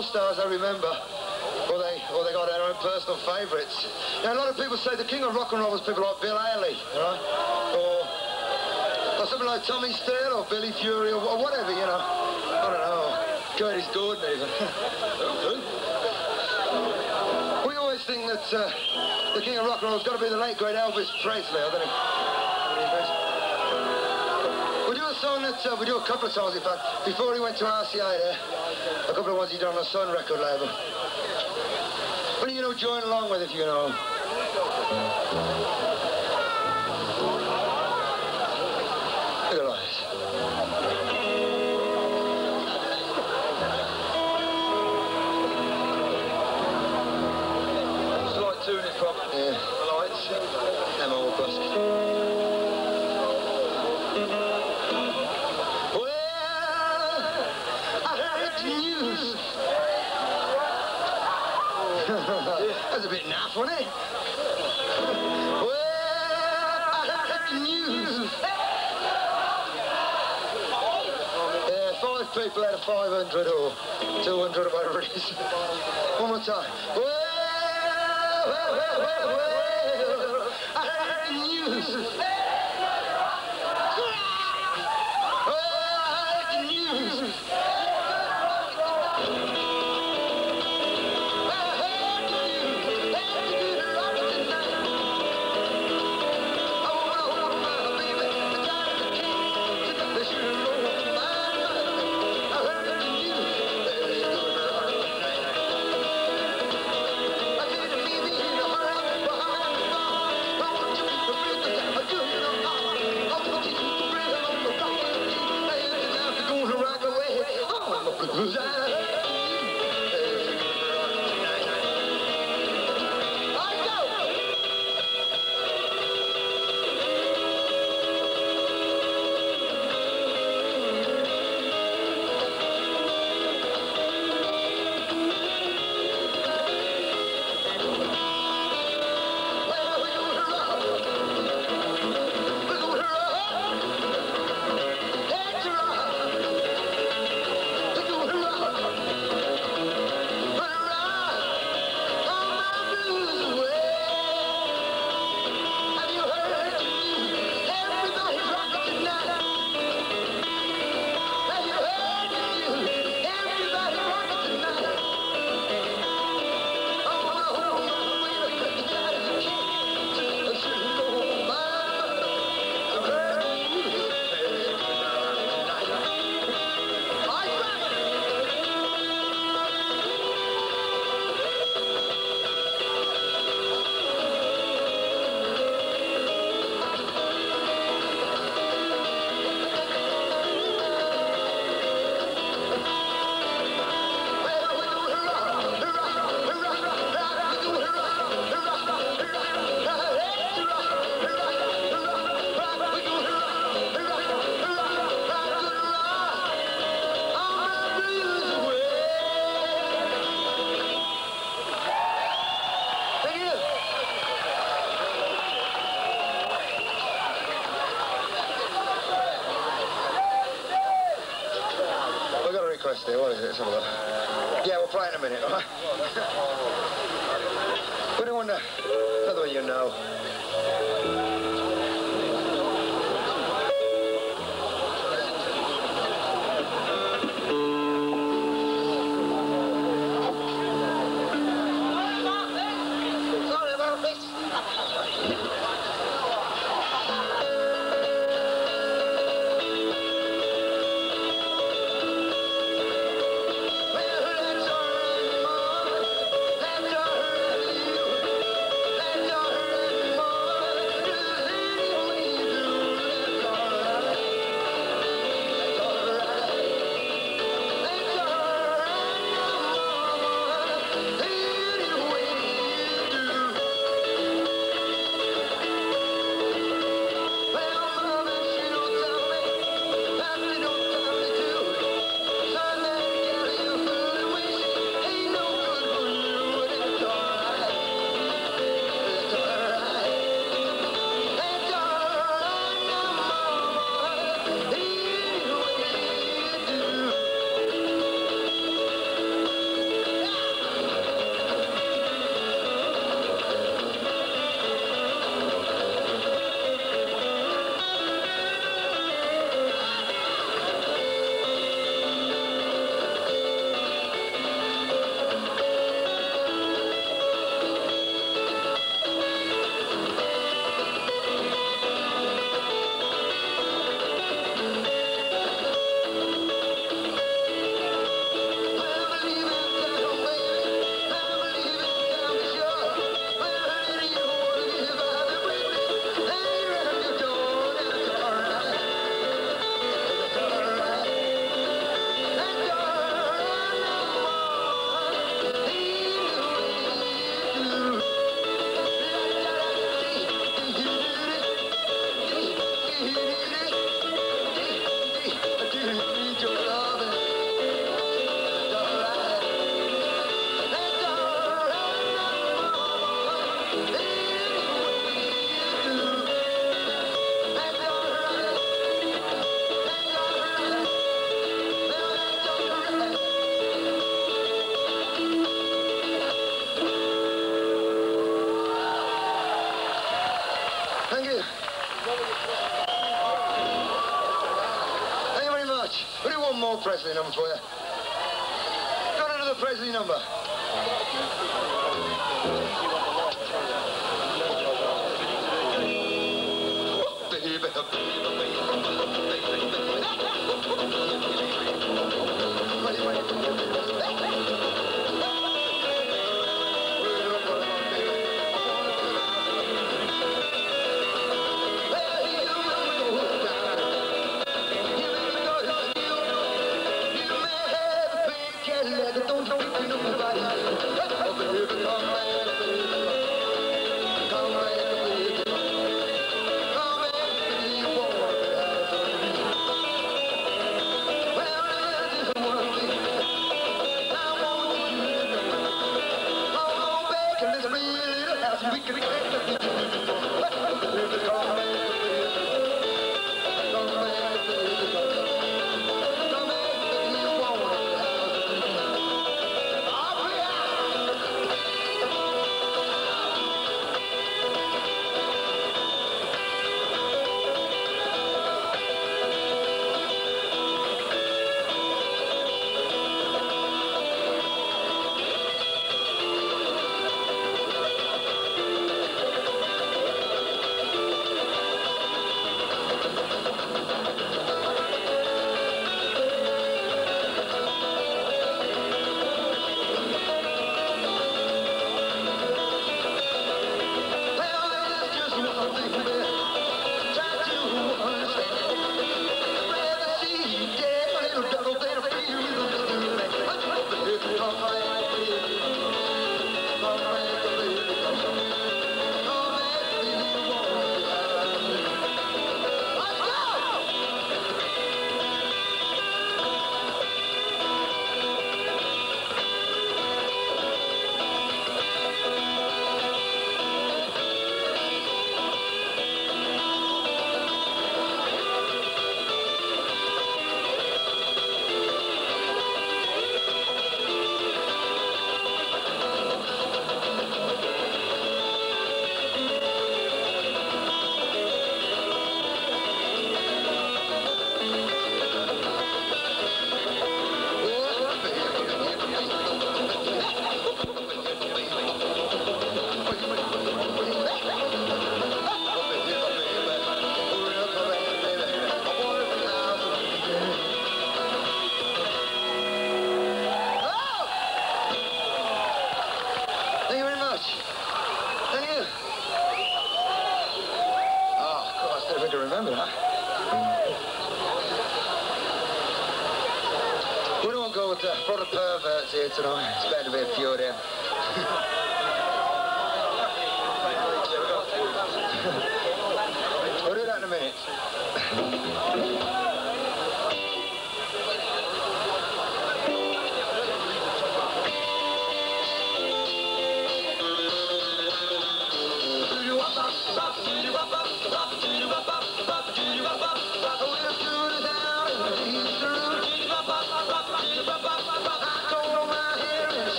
roll stars I remember, or they, or they got their own personal favourites. Now, a lot of people say the king of rock and roll was people like Bill Haley, right? Or, or something like Tommy Steele or Billy Fury or, or whatever, you know. I don't know. Curtis Gordon even. we always think that uh, the king of rock and roll has got to be the late great Elvis Presley, I don't know song that uh, we do a couple of songs in fact. Before he went to RCA there a couple of ones he done on the Sun record label. But you know join along with if you know 500 or 200 or whatever it is. One more time. Well, well, well, well, well, Presley number for you. Got another Presley number.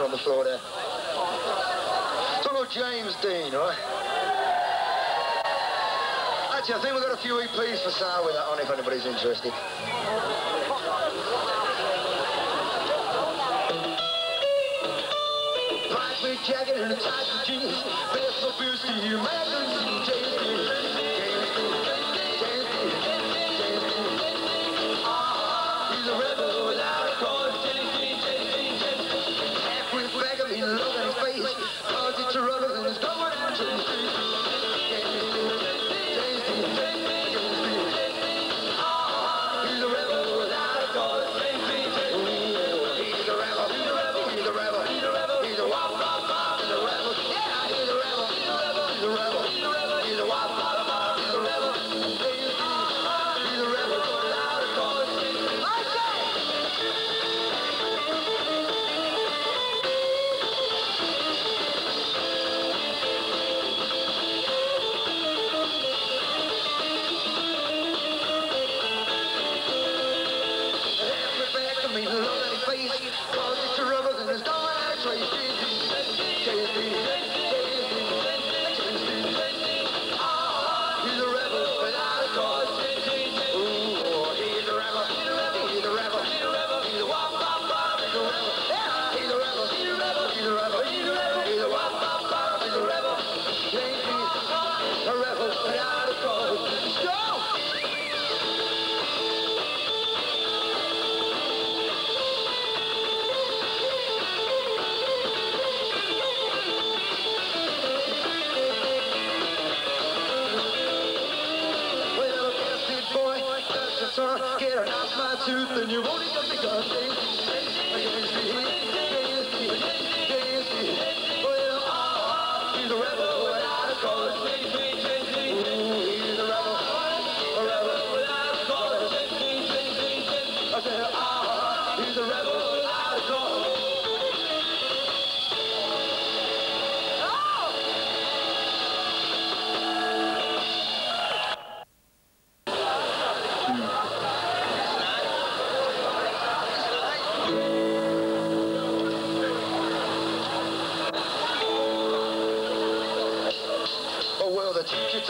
On the floor there. It's James Dean, right? Actually, I think we've got a few EPs for sale with that on if anybody's interested. Jacket and a tight jeans, for beers to Euro,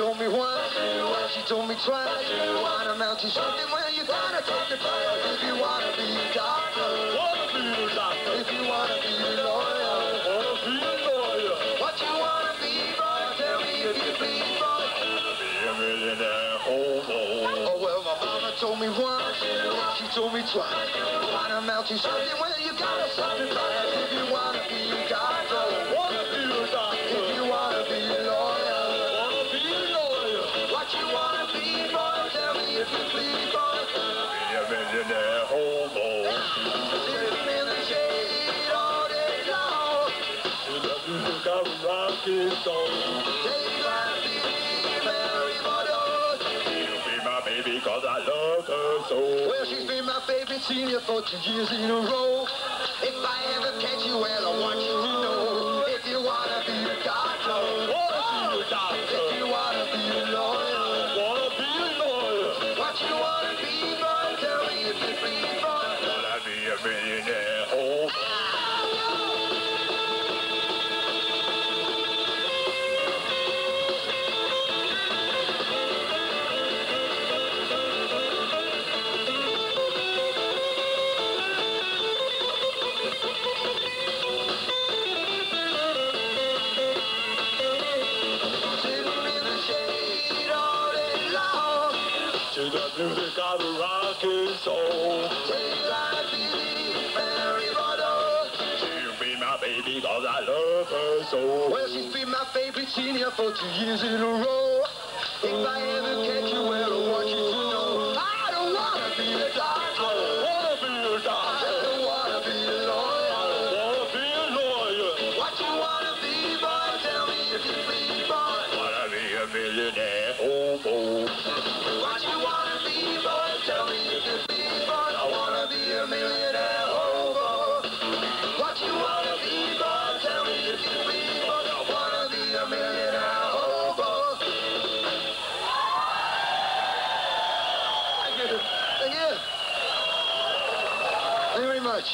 told me once, she told me twice. You wanna mount to something, well you gotta take the trial. If you wanna be a doctor, Wanna be a doctor, if you wanna be a lawyer, wanna be a lawyer, what you wanna be, boy? Tell me if you please, boy. be a millionaire hobo. Oh well, my mama told me once, she told me twice. You wanna mount to something, well you gotta sacrifice. If you wanna be a doctor, what you for two years in a row. If I ever catch you, well, I want you to know. If you wanna be a doctor, a if you wanna be a lawyer,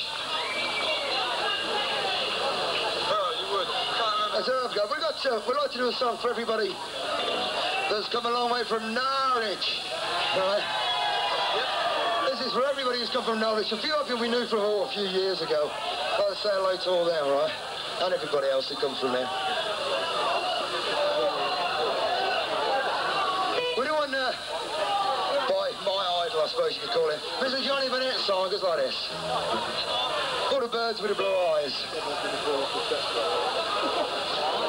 very much. Oh, you would. Can't remember. That's all I've got. To, uh, we'd like to do a song for everybody that's come a long way from Norwich. Right? This is for everybody who's come from Norwich. A few of you we knew from oh, a few years ago. I'd say hello to all them, right? And everybody else that comes from there. We're doing, uh, by my idol, I suppose you call him. Mr. Johnny Burnette song goes like this. All the birds with the blue eyes.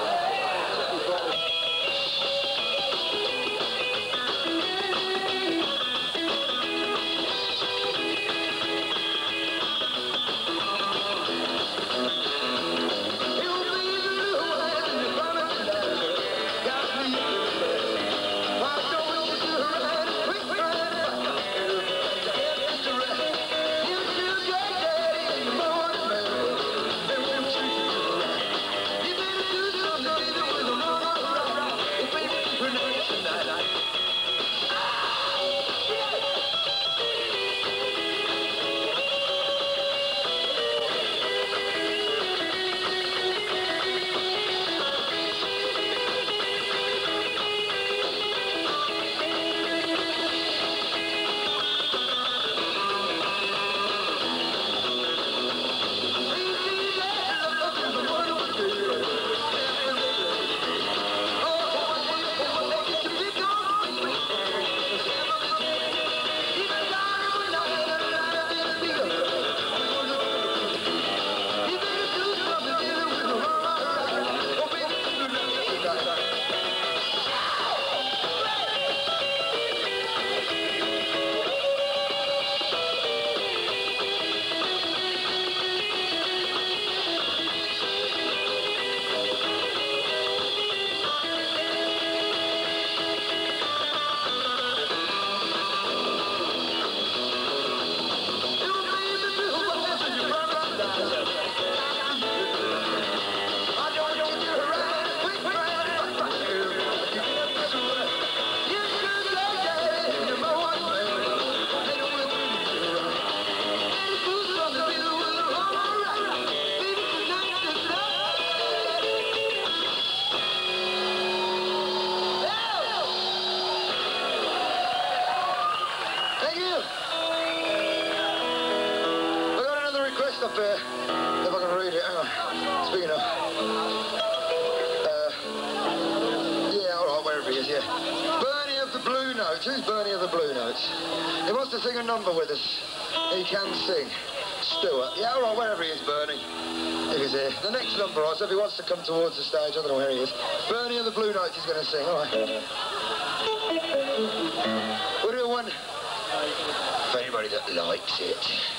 here. If I can read it. Hang on. Speaking of. Uh, yeah, all right, wherever he is, yeah. Bernie of the Blue Notes. Who's Bernie of the Blue Notes? He wants to sing a number with us. He can sing. Stuart. Yeah, all right, wherever he is, Bernie. If he's here. The next number, right, so if he wants to come towards the stage, I don't know where he is. Bernie of the Blue Notes is going to sing, all right. We'll do one for anybody that likes it.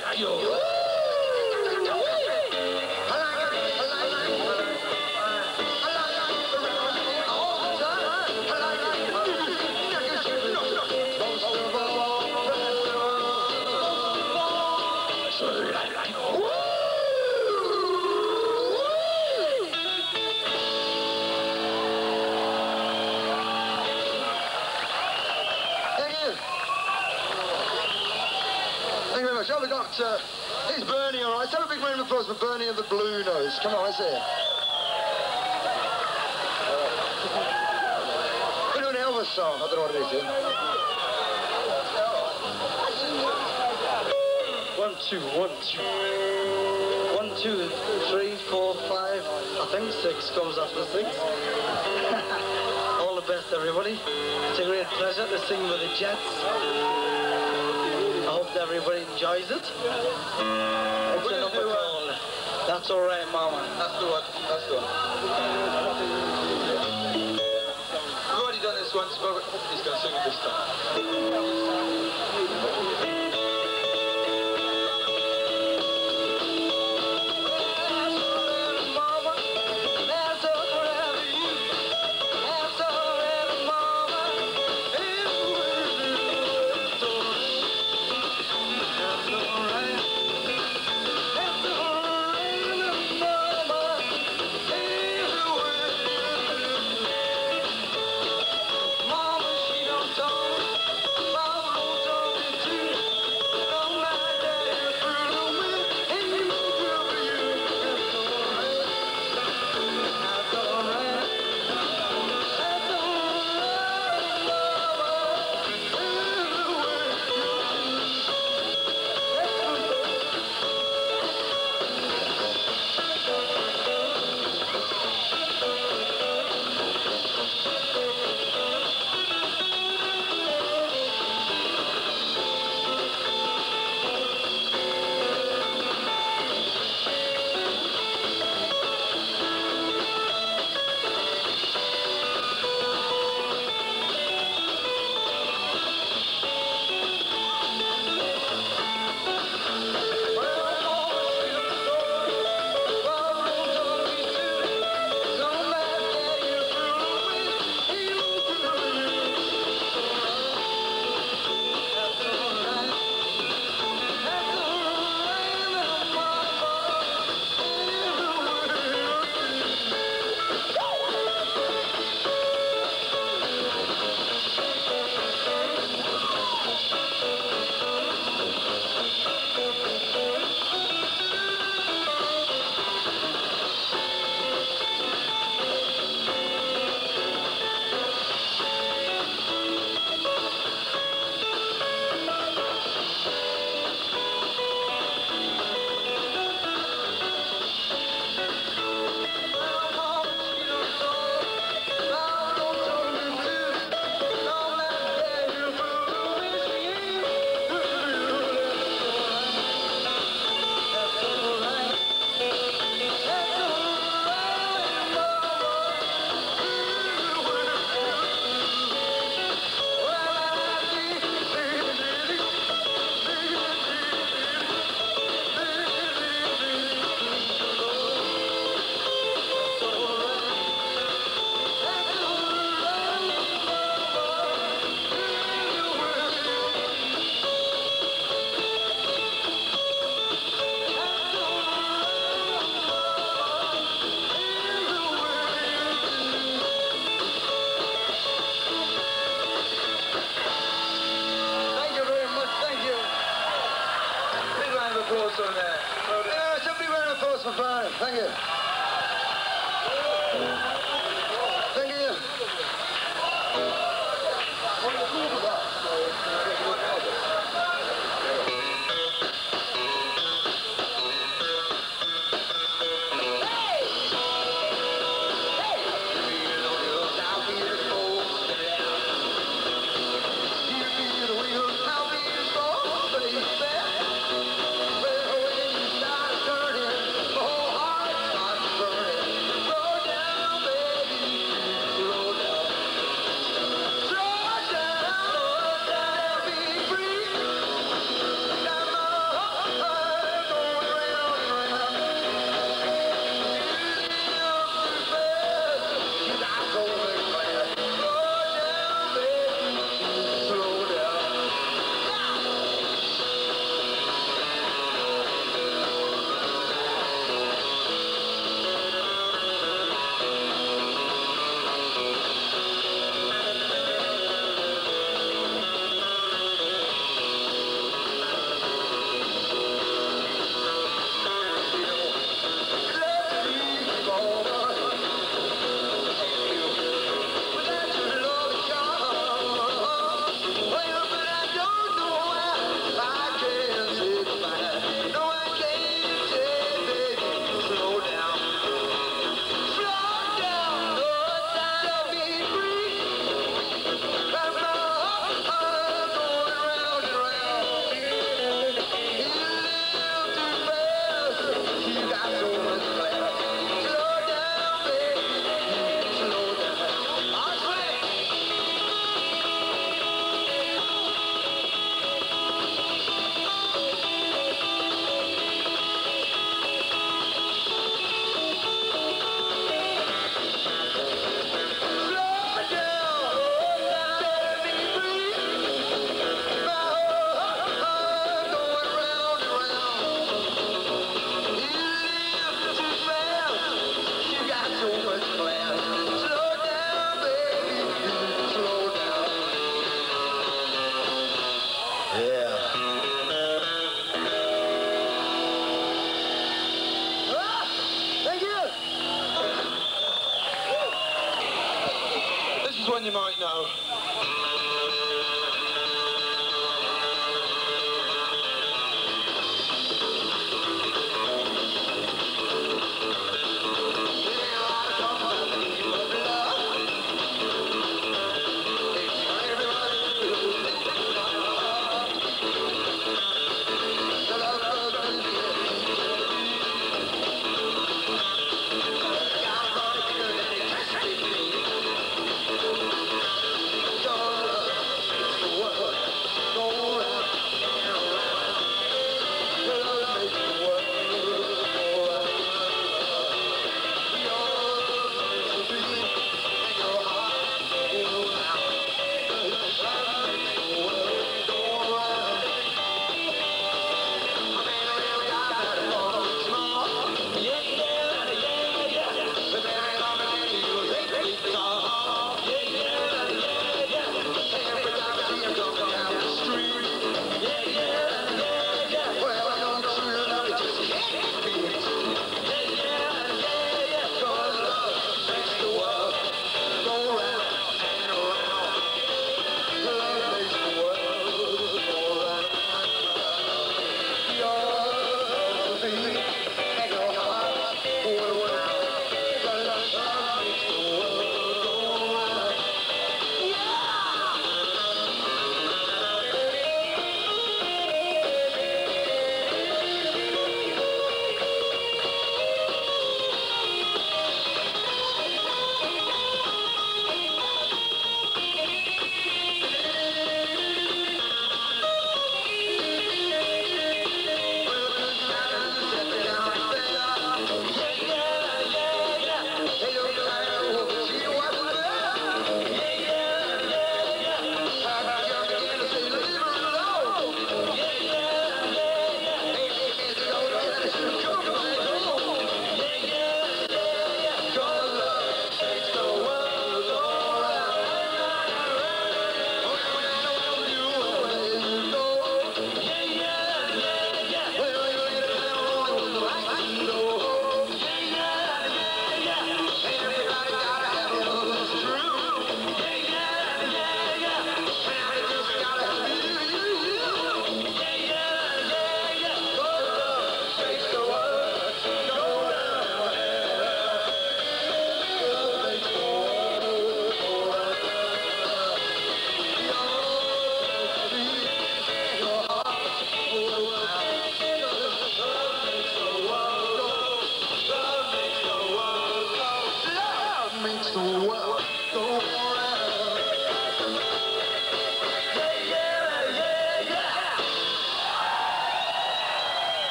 ないよ。A burning of applause for Bernie of the Blue Notes. Come on, let's hear. We're doing an Elvis song. I don't know what it is, yeah? One, two, one, two. One, two, three, four, five. I think six comes after six. All the best, everybody. It's a great pleasure to sing with the Jets. I hope that everybody enjoys it. It's a number That's Alright, Mama. That's the one. That's the one. We've already done this once, but he's going to sing it this time.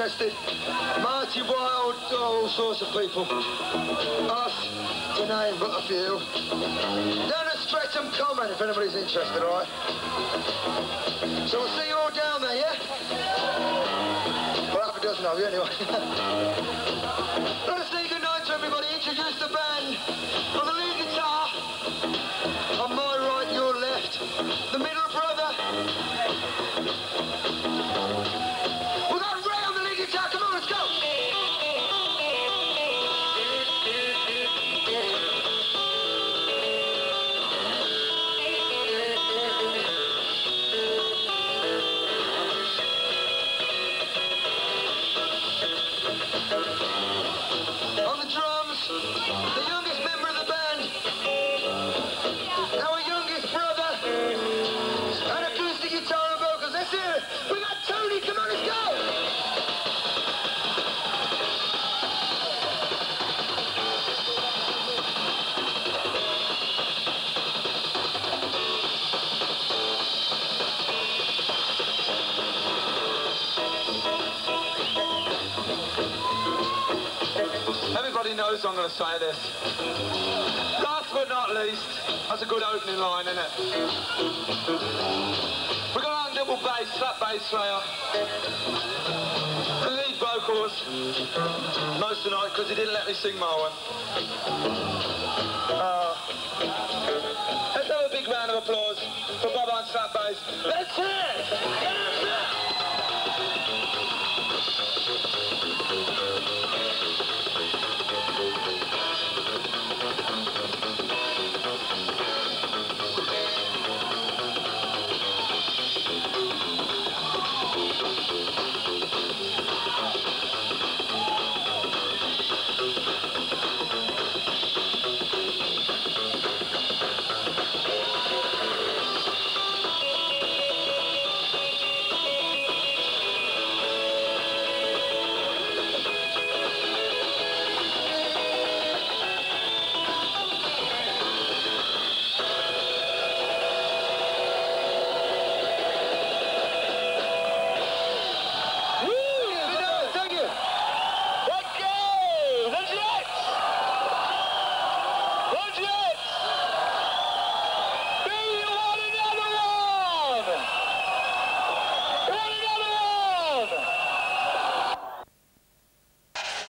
interested. Marty Wilde, all sorts of people. Us, to name but a few. Down at Streatham Common, if anybody's interested, all right? So we'll see you all down there, yeah? Well, half a dozen of you, anyway. Let us say goodnight to everybody. Introduce the band. On the lead guitar, on my right, your left, the middle as I'm going to say this. Last but not least, that's a good opening line, isn't it? We've got our double bass, slap bass player. The lead vocals, most tonight, because he didn't let me sing my one. Uh, let's have a big round of applause for Bob on slap bass. Let's hear it!